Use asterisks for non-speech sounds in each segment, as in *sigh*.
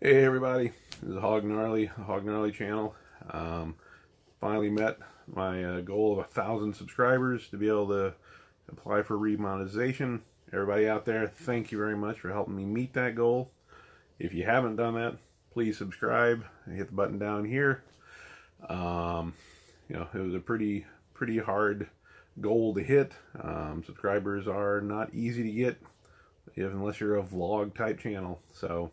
Hey everybody, this is Hawg Gnarly, Hawg Gnarly channel. Um, finally met my uh, goal of a thousand subscribers to be able to apply for remonetization. Everybody out there, thank you very much for helping me meet that goal. If you haven't done that, please subscribe and hit the button down here. Um, you know, it was a pretty pretty hard goal to hit. Um, subscribers are not easy to get if, unless you're a vlog type channel. So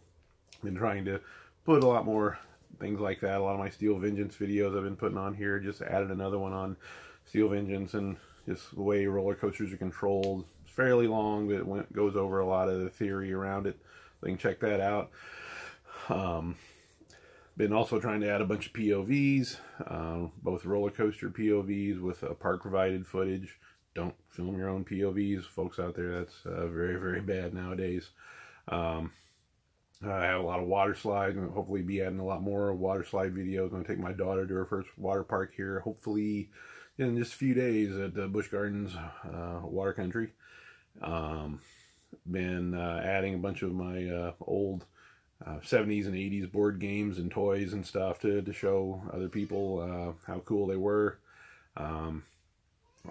been trying to put a lot more things like that. A lot of my Steel Vengeance videos I've been putting on here. Just added another one on Steel Vengeance and just the way roller coasters are controlled. It's fairly long, but it went, goes over a lot of the theory around it. So you can check that out. Um, been also trying to add a bunch of POVs, uh, both roller coaster POVs with uh, park provided footage. Don't film your own POVs, folks out there. That's uh, very, very bad nowadays. Um, I have a lot of water slides and hopefully be adding a lot more water slide videos. I'm going to take my daughter to her first water park here, hopefully in just a few days at the Busch Gardens uh, Water Country. Um, been uh, adding a bunch of my uh, old 70s uh, and 80s board games and toys and stuff to, to show other people uh, how cool they were. Um,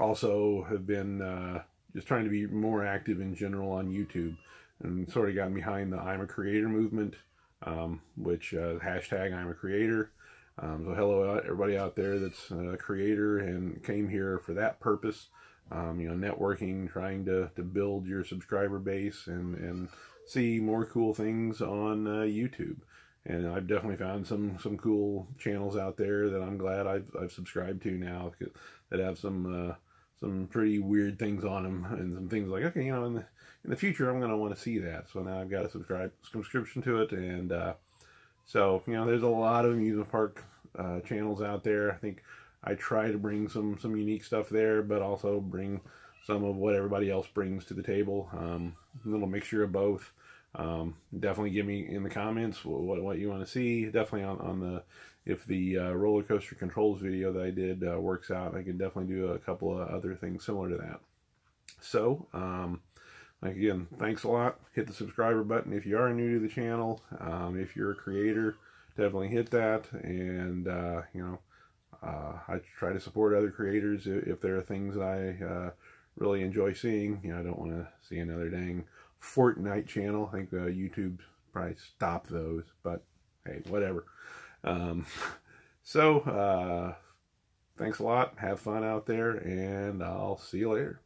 also have been uh, just trying to be more active in general on YouTube and sort of gotten behind the I'm a Creator movement, um, which uh, hashtag I'm a Creator. Um, so hello everybody out there that's a creator and came here for that purpose. Um, you know, networking, trying to, to build your subscriber base and, and see more cool things on uh, YouTube. And I've definitely found some, some cool channels out there that I'm glad I've, I've subscribed to now that have some uh, some pretty weird things on them and some things like okay you know in the in the future I'm gonna want to see that. So now I've got a subscribe subscription to it and uh, so you know there's a lot of amusement park uh, channels out there. I think I try to bring some some unique stuff there but also bring some of what everybody else brings to the table. Um, a little mixture of both um, definitely give me in the comments what, what you want to see definitely on, on the if the uh, roller coaster controls video that I did uh, works out, I can definitely do a couple of other things similar to that. So, um, again, thanks a lot. Hit the subscriber button if you are new to the channel. Um, if you're a creator, definitely hit that. And, uh, you know, uh, I try to support other creators if there are things I uh, really enjoy seeing. You know, I don't want to see another dang Fortnite channel. I think uh, YouTube probably stop those, but hey, whatever. Um, *laughs* so, uh, thanks a lot. Have fun out there, and I'll see you later.